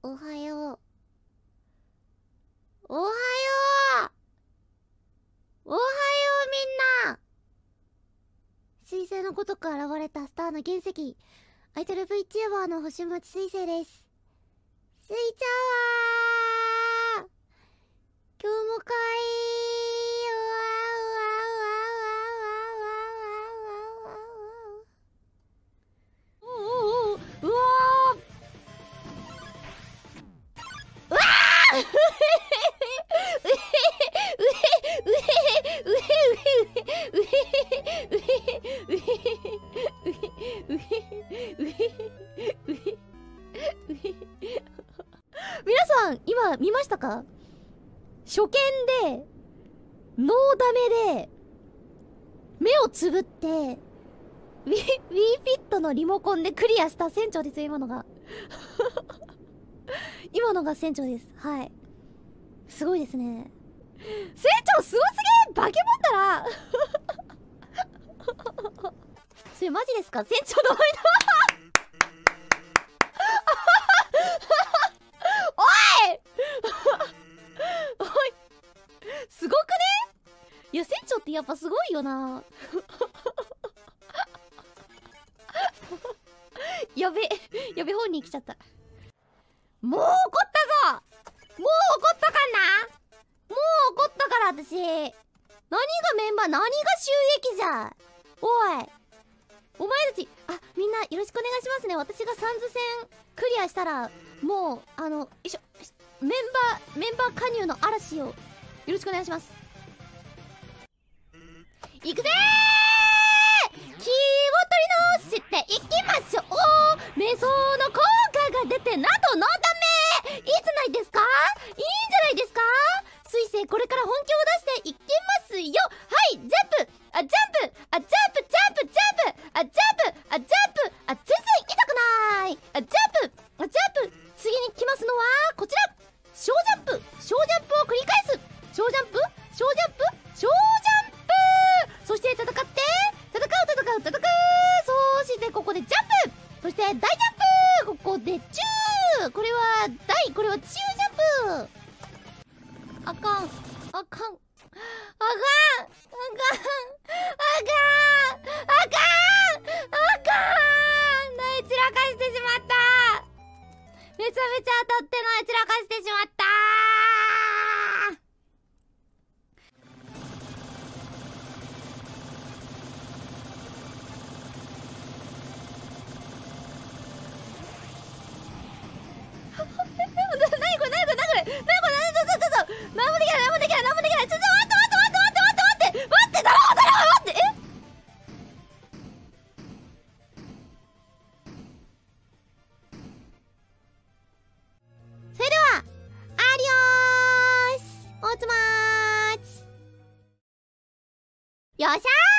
おはよう。おはようおはようみんな水星のごとく現れたスターの原石。アイドル VTuber の星町水星です。水ちゃんは今日もかん今見ましたか？初見でノーダメで目をつぶってウィ Wii フィットのリモコンでクリアした船長ですよ今のが。今のが船長です。はい。すごいですね。船長すごすぎ！化け物だな！それマジですか？船長の前だってやっぱすごいよな。やべやべ本人来ちゃった。もう怒ったぞ。もう怒ったかな。もう怒ったから私。何がメンバー何が収益じゃ。おい。お前たちあみんなよろしくお願いしますね。私がサンズ戦クリアしたらもうあのよいしょ。メンバーメンバー加入の嵐をよろしくお願いします。行くぜー！気を取り直していきましょう。瞑想の効果が出てなどのため。いいじゃないですか？いいんじゃないですか？水星これから本気をは大これはチュージャンプあかん。あかん。あかん。あかん。あかん。あかん。あかん。泣い散らかしてしまっためちゃめちゃ当たってない散らかしてしまったよっしゃー